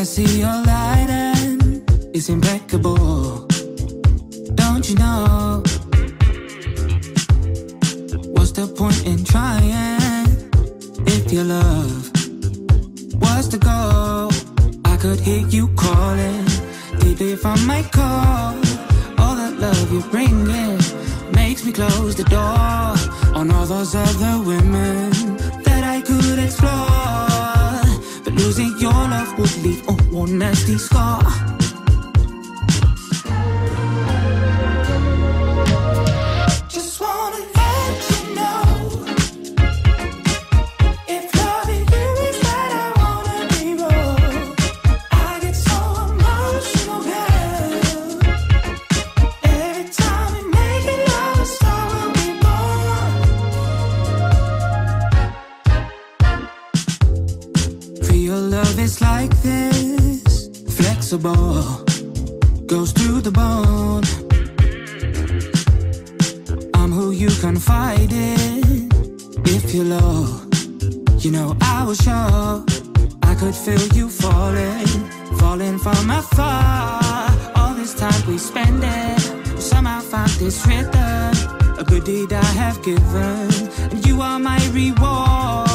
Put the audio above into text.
I see your light and it's impeccable. Don't you know? What's the point in trying your love was to go? I could hear you calling deeply from my core. All that love you bring in makes me close the door on all those other women that I could explore. But losing your love would leave a one nasty scar. Your love is like this, flexible, goes through the bone. I'm who you confide in. If you're low, you know I will show. I could feel you falling, falling from afar. All this time we spend it, somehow found this rhythm. A good deed I have given, and you are my reward.